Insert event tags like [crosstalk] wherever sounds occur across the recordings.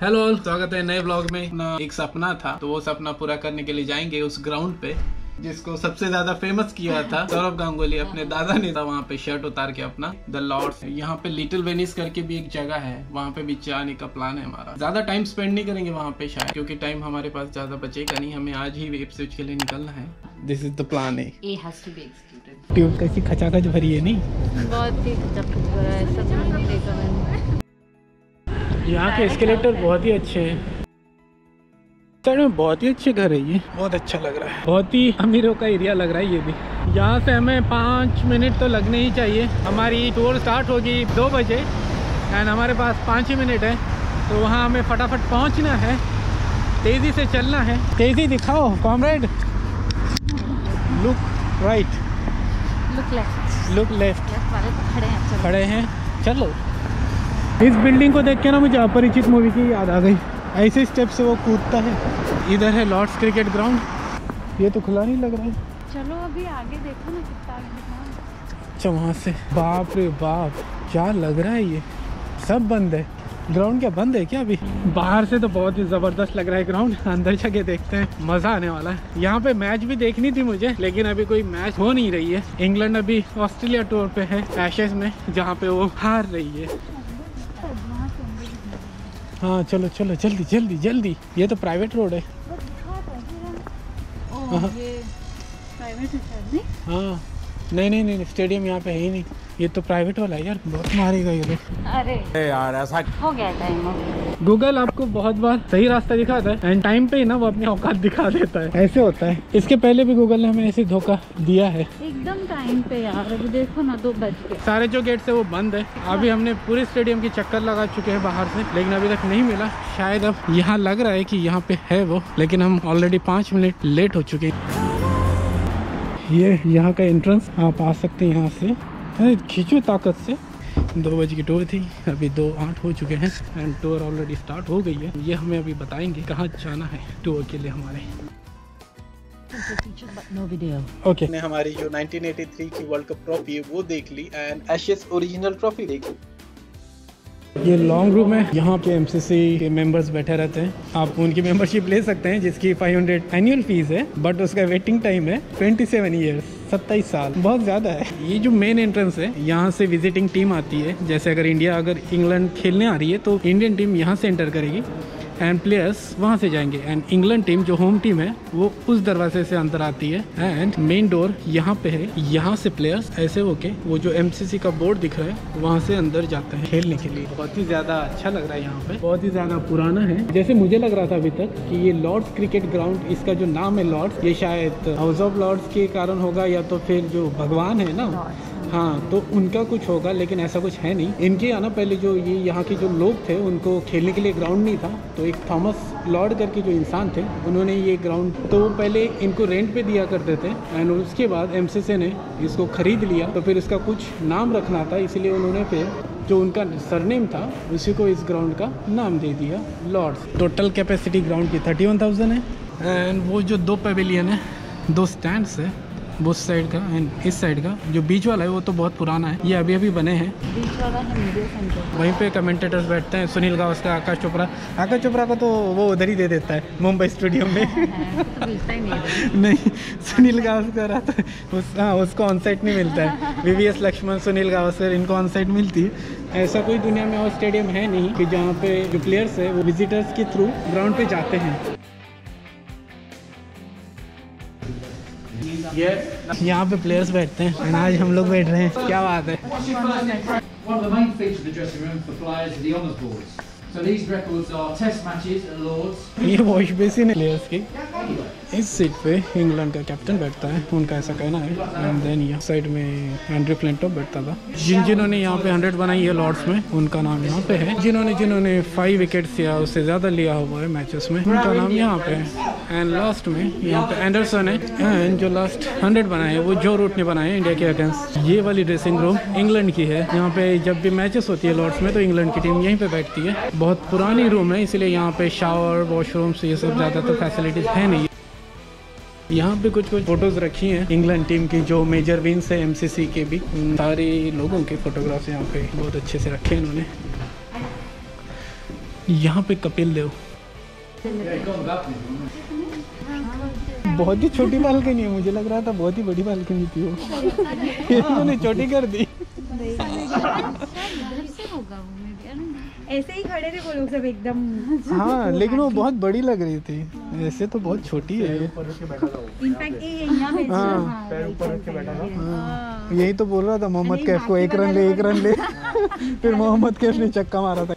Hello all स्वागत है नए ब्लॉग में। अपना एक सपना था तो वो सपना पूरा करने के लिए जाएँगे उस ग्राउंड पे जिसको सबसे ज़्यादा फ़ेमस किया था। [laughs] सौरभ गांगुली अपने दादा ने था वहाँ पे शर्ट उतार के अपना द लॉर्ड्स यहाँ पे लिटिल वेनिस करके भी एक जगह है वहाँ पे भी जाने का प्लान है हमारा। ज़्यादा टाइम स्पेंड नहीं करेंगे वहाँ पे शायद क्योंकि टाइम हमारे पास ज़्यादा बचेगा नहीं हमें आज ही वेब स्विच के लिए निकलना है। दिस इज़ द प्लान है. ट्यूब कैसी खचाखच भरी है नहीं? बहुत ही खचाखच भरा है सब नहीं देखा मैंने। यहाँ के एस्केलेटर बहुत ही अच्छे हैं। साइड में बहुत ही अच्छे घर है ये। बहुत अच्छा लग रहा है। बहुत ही अमीरों का एरिया लग रहा है ये भी। यहाँ से हमें पाँच मिनट तो लगने ही चाहिए। हमारी टूर स्टार्ट होगी दो बजे एंड हमारे पास पाँच ही मिनट है। तो वहाँ हमें फटाफट पहुँचना है। तेज़ी से चलना है। तेज़ी दिखाओ comrade look right look left look left खड़े हैं। चलो। इस बिल्डिंग को देख के ना मुझे अपरिचित मूवी की याद आ गई। ऐसे स्टेप से वो कूदता है। इधर है लॉर्ड्स क्रिकेट ग्राउंड ये तो खुला नहीं लग रहा है। चलो अभी आगे देखो ना कितना। अच्छा वहाँ से। बाप रे बाप क्या लग रहा है ये? सब बंद है। ग्राउंड क्या बंद है क्या अभी? बाहर से तो बहुत ही ज़बरदस्त लग रहा है ग्राउंड अंदर जाके देखते हैं। मज़ा आने वाला है। यहाँ पे मैच भी देखनी थी मुझे लेकिन अभी कोई मैच हो नहीं रही है। इंग्लैंड अभी ऑस्ट्रेलिया टूर पे है एशेज में जहाँ पे वो हार रही है। है। चलो चलो जल्दी जल्दी जल्दी। ये तो प्राइवेट रोड है। है। हाँ। नहीं नहीं नहीं स्टेडियम यहाँ पे है ही नहीं। ये तो प्राइवेट वाला है यार बहुत मारेगा ये लोग। अरे। यार ऐसा हो गया टाइम गूगल आपको बहुत बार सही रास्ता दिखाता है एंड टाइम पे ही ना वो अपनी औकात दिखा देता है। ऐसे होता है। इसके पहले भी गूगल ने हमें ऐसे धोखा दिया है। एकदम टाइम पे यार अभी देखो ना दो बज के सारे जो गेट है वो बंद है। अभी हमने पूरे स्टेडियम की चक्कर लगा चुके हैं बाहर से लेकिन अभी तक नहीं मिला। शायद अब यहाँ लग रहा है कि यहाँ पे है वो लेकिन हम ऑलरेडी पाँच मिनट लेट हो चुके हैं। ये यहाँ का एंट्रेंस आप आ सकते हैं यहाँ से। अरे खींचो ताकत से। दो बजे की टूर थी अभी दो आठ हो चुके हैं एंड टूर ऑलरेडी स्टार्ट हो गई है। ये हमें अभी बताएँगे कहाँ जाना है टूर के लिए हमारे। ओके ने हमारी जो 1983 की वर्ल्ड कप ट्रॉफी है वो देख ली एंड एशियस ओरिजिनल ट्रॉफी देख। ली ये लॉन्ग रूम है। यहाँ पे एमसीसी के मेंबर्स बैठे रहते हैं। आप उनकी मेंबरशिप ले सकते हैं, जिसकी 500 एनुअल फ़ीस है बट उसका वेटिंग टाइम है 27 सेवन ईयर्स 27 साल। बहुत ज़्यादा है। ये जो मेन एंट्रेंस है, यहाँ से विजिटिंग टीम आती है। जैसे अगर इंडिया अगर इंग्लैंड खेलने आ रही है तो इंडियन टीम यहाँ से एंटर करेगी। एंड प्लेयर्स वहाँ से जाएँगे। एंड इंग्लैंड टीम जो होम टीम है, वो उस दरवाजे से अंदर आती है। एंड मेन डोर यहाँ पे है। यहाँ से प्लेयर्स ऐसे होके वो जो एमसीसी का बोर्ड दिख रहा है, वहाँ से अंदर जाते हैं खेलने के लिए। बहुत ही ज़्यादा अच्छा लग रहा है यहाँ पे। बहुत ही ज़्यादा पुराना है। जैसे मुझे लग रहा था अभी तक कि ये लॉर्ड्स क्रिकेट ग्राउंड इसका जो नाम है लॉर्ड्स ये शायद हाउस ऑफ़ लॉर्ड्स के कारण होगा या तो फिर जो भगवान है ना हाँ तो उनका कुछ होगा, लेकिन ऐसा कुछ है नहीं। इनके यहाँ ना, पहले जो ये यहाँ के जो लोग थे, उनको खेलने के लिए ग्राउंड नहीं था। तो एक थॉमस लॉर्ड करके जो इंसान थे, उन्होंने ये ग्राउंड तो पहले इनको रेंट पे दिया करते थे एंड उसके बाद एमसीसी ने इसको खरीद लिया। तो फिर इसका कुछ नाम रखना था, इसीलिए उन्होंने फिर जो उनका सरनेम था, उसी को इस ग्राउंड का नाम दे दिया लॉर्ड्स टोटल कैपेसिटी ग्राउंड की थर्टी वन थाउज़ेंड है एंड वो जो दो पेविलियन है, दो स्टैंड्स है वो साइड का एंड इस साइड का जो बीच वाला है वो तो बहुत पुराना है। ये अभी अभी बने हैं। बीच वाला है मीडिया सेंटर वहीं पे कमेंटेटर्स बैठते हैं सुनील गावस्कर आकाश चोपड़ा। आकाश चोपड़ा को तो वो उधर ही दे देता है मुंबई स्टेडियम में। [laughs] ही नहीं नहीं सुनील गावस्कर आता है उस हाँ उसको ऑन साइड नहीं मिलता है। V V S Laxman Sunil Gavaskar इनको ऑन साइड मिलती है। ऐसा कोई दुनिया में और स्टेडियम है नहीं कि जहाँ पे जो प्लेयर्स है वो विजिटर्स के थ्रू ग्राउंड पे जाते हैं। ये यहाँ पे प्लेयर्स बैठते हैं आज हम लोग बैठ रहे हैं। क्या बात है। So these records are test matches at Lords. [laughs] ये वॉश बेसिन है प्लेयर्स की इस सीट पे इंग्लैंड का कैप्टन बैठता है उनका ऐसा कहना है। एंड देन यहाँ साइड में एंड्री फ्लिंटॉप बैठता था। जिन जिन्होंने यहाँ पे हंड्रेड बनाई है लॉर्ड्स में उनका नाम यहाँ पे है। जिन्होंने जिन्होंने फाइव विकेट्स या उससे ज़्यादा लिया हुआ है मैचेस में उनका नाम यहाँ पे है। एंड लास्ट में यहाँ पे एंडरसन है। एंड जो लास्ट हंड्रेड बनाए हैं वो जो रूट ने बनाए हैं इंडिया के अगेंस्ट ये वाली ड्रेसिंग रूम इंग्लैंड की है। यहाँ पे जब भी मैचेस होती है लॉर्ड्स में तो इंग्लैंड की टीम यहीं पे बैठती है। बहुत पुरानी रूम है इसलिए यहाँ पे शावर वॉशरूम्स ये सब ज़्यादा तो फैसिलिटीज़ है नहीं। यहाँ पे कुछ कुछ फ़ोटोज़ रखी हैं इंग्लैंड टीम की जो मेजर विंस है एमसीसी के भी। सारे लोगों के फोटोग्राफ्स यहाँ पे बहुत अच्छे से रखे हैं इन्होंने। यहाँ पे कपिल देव. बहुत ही छोटी बालकनी है मुझे लग रहा था बहुत ही बड़ी बालकनी थी वो। [laughs] इन्होंने छोटी कर दी। [laughs] [laughs] ऐसे ही खड़े थे वो लोग सब एकदम। हाँ लेकिन वो बहुत बड़ी लग रही थी। ऐसे तो बहुत छोटी है इनफैक्ट ये यहाँ हाँ। पैर ऊपर रख के बैठा था। यही तो बोल रहा था मोहम्मद कैफ को एक रन ले एक रन ले। [laughs] फिर मोहम्मद कैफ ने चक्का मारा था।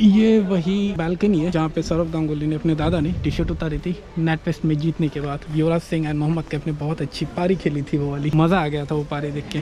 ये वही बालकनी है जहाँ पे सौरभ गांगुली ने अपने दादा ने टी शर्ट उतारी थी। नेट टेस्ट में जीतने के बाद युवराज सिंह एंड मोहम्मद कैफ ने बहुत अच्छी पारी खेली थी वो वाली। मज़ा आ गया था वो पारी देख के।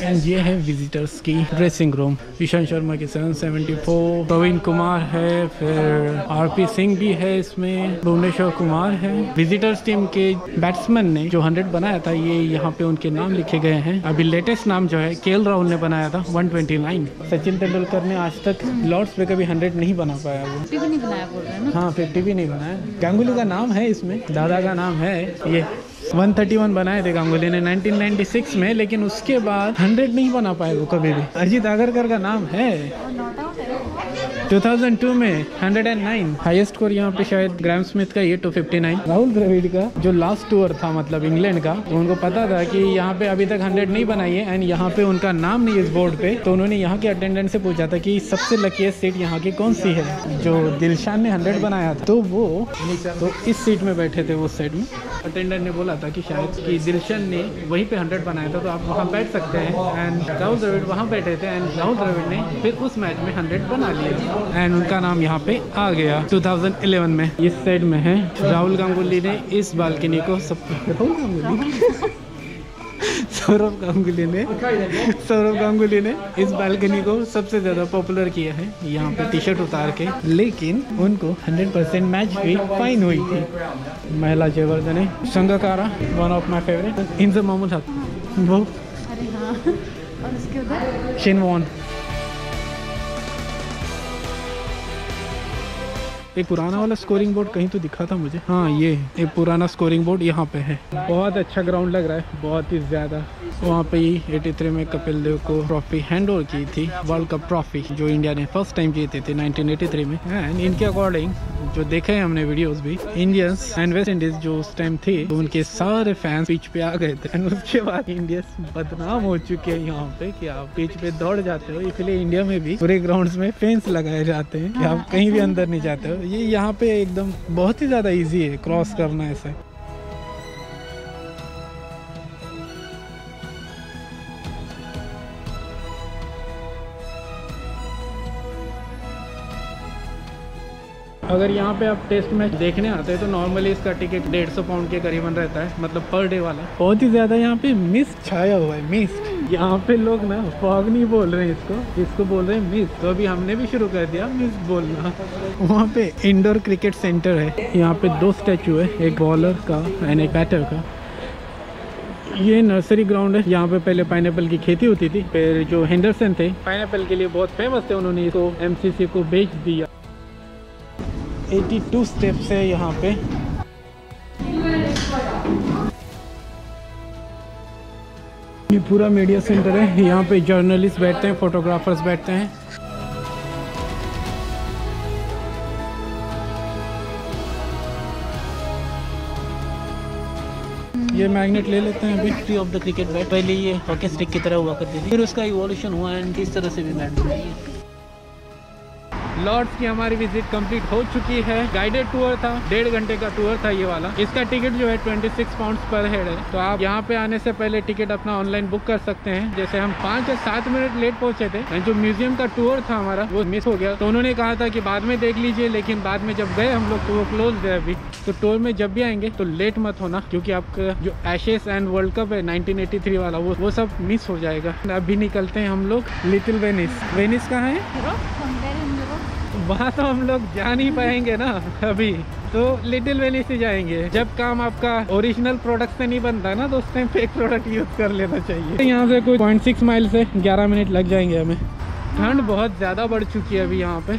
एंड ये है विजिटर्स की ड्रेसिंग रूम ईशान शर्मा की 774 प्रवीण कुमार है, फिर आरपी सिंह भी है इसमें। भुवनेश्वर कुमार है। विजिटर्स टीम के बैट्समैन ने जो 100 बनाया था, ये यहाँ पे उनके नाम लिखे गए हैं। अभी लेटेस्ट नाम जो है के राहुल ने बनाया था 129 सचिन तेंदुलकर ने आज तक लॉर्ड्स पे कभी 100 नहीं बना पाया वो। भी नहीं बनाया बोल रहे हैं हाँ फिफ्टी भी नहीं बनाया। गांगुली का नाम है इसमें। दादा का नाम है ये। 131 बनाए थे गांगुली ने 1996 में लेकिन उसके बाद 100 नहीं बना पाए वो कभी भी। अजीत आगरकर का नाम है। 2002 में 109 हाईएस्ट स्कोर यहाँ पे शायद ग्राम स्मिथ का ये 259 राहुल द्रविड़ का जो लास्ट टूर था मतलब इंग्लैंड का तो उनको पता था कि यहाँ पे अभी तक 100 नहीं बनाई है एंड यहाँ पे उनका नाम नहीं इस बोर्ड पे। तो उन्होंने यहाँ के अटेंडेंट से पूछा था कि सबसे लकीस्ट सीट यहाँ की कौन सी है, जो दिलशान ने 100 बनाया था। तो वो तो इस सीट में बैठे थे, उस साइड में। अटेंडेंट ने बोला था कि शायद कि दिलशन ने वहीं पे 100 बनाया था तो आप वहाँ बैठ सकते हैं। एंड राहुल द्रविड़ वहाँ बैठे थे एंड राहुल द्रविड़ ने फिर उस मैच में 100 बना लिया। एंड उनका नाम यहाँ पे आ गया। 2011 में इस साइड में है। राहुल गांगुली ने इस बालकनी को सब राहुल गांगुली? सौरभ गांगुली ने सौरभ गांगुली ने इस बालकनी को सबसे ज़्यादा पॉपुलर किया है। यहाँ पे टी शर्ट उतार के। लेकिन उनको 100 परसेंट मैच भी फाइन हुई थी। Mahela Jayawardene Sangakkara one of my favourite इनसे मोहम्मद हक वो हाँ। और उसके उधर? शिनवॉन एक पुराना वाला स्कोरिंग बोर्ड कहीं तो दिखा था मुझे। हाँ ये एक पुराना स्कोरिंग बोर्ड यहाँ पे है। बहुत अच्छा ग्राउंड लग रहा है। बहुत ही ज़्यादा। वहाँ पे एटी थ्री में कपिल देव को ट्रॉफी हैंड ओवर की थी। वर्ल्ड कप ट्रॉफी जो इंडिया ने फ़र्स्ट टाइम जीते थे 1983 में। एंड इनके अकॉर्डिंग जो देखे हैं हमने वीडियोस भी इंडियंस एंड वेस्ट इंडीज जो उस टाइम थे तो उनके सारे फैंस पिच पे आ गए थे। एंड उसके बाद इंडियंस बदनाम हो चुके हैं यहाँ पे कि आप पिच पे दौड़ जाते हो। इसलिए इंडिया में भी पूरे ग्राउंड में फेंस लगाए जाते हैं कि आप कहीं भी अंदर नहीं जाते हो। ये यहाँ पे एकदम बहुत ही ज़्यादा ईजी है क्रॉस करना ऐसे। अगर यहाँ पे आप टेस्ट मैच देखने आते हैं तो नॉर्मली इसका टिकट डेढ़ सौ पाउंड के करीबन रहता है मतलब पर डे वाला। बहुत ही ज़्यादा यहाँ पे मिस छाया हुआ है मिस यहाँ पे लोग ना फॉग नहीं बोल रहे हैं इसको इसको बोल रहे हैं मिस तो अभी हमने भी शुरू कर दिया मिस बोलना। वहाँ पे इंडोर क्रिकेट सेंटर है। यहाँ पे दो स्टैचू है एक बॉलर का एंड एक बैटर का। ये नर्सरी ग्राउंड है यहाँ पे पहले पाइनएप्पल की खेती होती थी फिर जो हेंडरसन थे पाइनएप्पल के लिए बहुत फ़ेमस थे उन्होंने इसको एमसीसी को बेच दिया। 82 स्टेप्स है यहाँ पे। ये पूरा मीडिया सेंटर है। यहाँ पे जर्नलिस्ट बैठते हैं फोटोग्राफर्स बैठते हैं। ये मैग्नेट ले लेते हैं history of the cricket bat पहले ये हॉकी स्टिक की तरह हुआ करती थी, फिर उसका इवोल्यूशन हुआ एंड इस तरह से भी बैट बनी है। लॉर्ड्स की हमारी विज़िट कंप्लीट हो चुकी है। गाइडेड टूर था, डेढ़ घंटे का टूर था ये वाला। इसका टिकट जो है 26 पाउंड पर हेड है। तो आप यहाँ पे आने से पहले टिकट अपना ऑनलाइन बुक कर सकते हैं। जैसे हम पाँच या सात मिनट लेट पहुँचे थे जो म्यूज़ियम का टूर था हमारा, वो मिस हो गया। तो उन्होंने कहा था कि बाद में देख लीजिए, लेकिन बाद में जब गए हम लोग तो वो क्लोज है अभी। तो टूर में जब भी आएँगे तो लेट मत होना, क्योंकि आपका जो एशेस एंड वर्ल्ड कप है 1983 वाला, वो वो सब मिस हो जाएगा। अभी निकलते हैं हम लोग लिटिल वेनिस वेनिस कहाँ है? वहाँ तो हम लोग जा नहीं पाएँगे ना अभी। तो लिटिल वैली से जाएँगे। जब काम आपका ओरिजिनल प्रोडक्ट से नहीं बनता ना तो उस टाइम फेक प्रोडक्ट यूज़ कर लेना चाहिए। यहाँ से कोई पॉइंट सिक्स माइल से 11 मिनट लग जाएँगे हमें। ठंड बहुत ज़्यादा बढ़ चुकी है अभी यहाँ पे।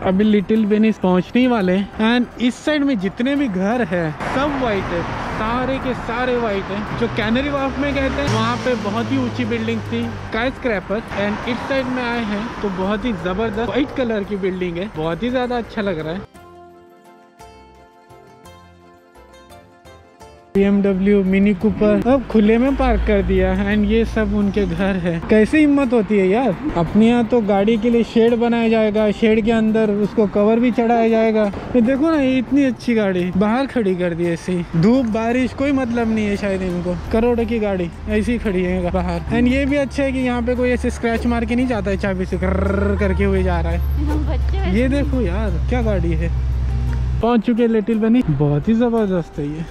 अभी लिटिल वेनिस पहुँचने वाले एंड इस साइड में जितने भी घर है, सब वाइट है। सारे के सारे वाइट हैं, जो कैनरी वाफ में गए थे वहाँ पे बहुत ही ऊँची बिल्डिंग थी। स्काई स्क्रैपर एंड इस साइड में आए हैं तो बहुत ही ज़बरदस्त व्हाइट कलर की बिल्डिंग है। बहुत ही ज़्यादा अच्छा लग रहा है। BMW मिनी कूपर अब खुले में पार्क कर दिया है एंड ये सब उनके घर है। कैसे हिम्मत होती है यार? अपने यहाँ तो गाड़ी के लिए शेड बनाया जाएगा शेड के अंदर उसको कवर भी चढ़ाया जाएगा। ये देखो ना ये इतनी अच्छी गाड़ी बाहर खड़ी कर दी ऐसी धूप बारिश कोई मतलब नहीं है शायद इनको। करोड़ों की गाड़ी ऐसी खड़ी है बाहर। एंड ये भी अच्छा है की यहाँ पे कोई ऐसे स्क्रैच मार के नहीं जाता है चाबी से करके हुए जा रहा है। ये देखो यार क्या गाड़ी है। पहुँच चुके लिटिल बनी बहुत ही ज़बरदस्त है ये।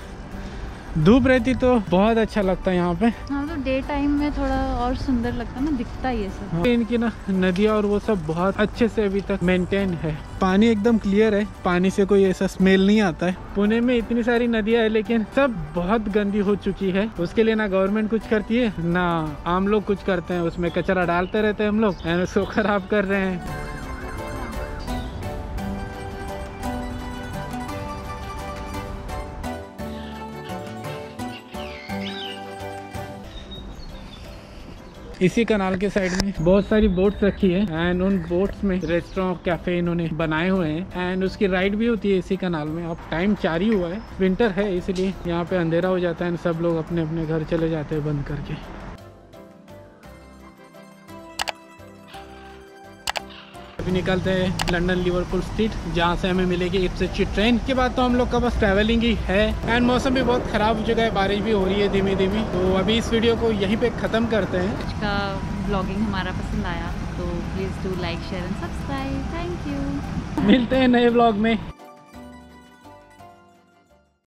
धूप रहती तो बहुत अच्छा लगता है यहाँ पे। हाँ तो डे टाइम में थोड़ा और सुंदर लगता है ना दिखता है ये सब। हाँ। इनकी ना नदियाँ और वो सब बहुत अच्छे से अभी तक मेंटेन है। पानी एकदम क्लियर है पानी से कोई ऐसा स्मेल नहीं आता है। पुणे में इतनी सारी नदियाँ है लेकिन सब बहुत गंदी हो चुकी है। उसके लिए ना गवर्नमेंट कुछ करती है ना आम लोग कुछ करते हैं। उसमें कचरा डालते रहते हैं हम लोग उसको [laughs] खराब कर रहे हैं। इसी कनाल के साइड में बहुत सारी बोट्स रखी है एंड उन बोट्स में रेस्टोरेंट कैफ़े इन्होंने बनाए हुए हैं एंड उसकी राइड भी होती है इसी कनाल में। अब टाइम चार ही हुआ है विंटर है, इसलिए यहाँ पे अंधेरा हो जाता है सब लोग अपने अपने घर चले जाते हैं बंद करके। अभी निकलते हैं लंदन लिवरपूल स्ट्रीट जहाँ से हमें मिलेगी अच्छी ट्रेन के बाद तो हम लोग का बस ट्रैवलिंग ही है। एंड मौसम भी बहुत ख़राब हो चुका है बारिश भी हो रही है धीमी धीमी तो अभी इस वीडियो को यहीं पे ख़त्म करते हैं। आज का ब्लॉगिंग हमारा पसंद आया तो please do like share and subscribe thank you मिलते हैं नए ब्लॉग में।